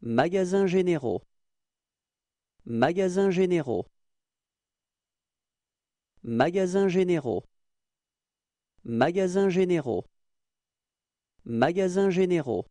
Magasins généraux. Magasins généraux. Magasins généraux. Magasins généraux. Magasins généraux.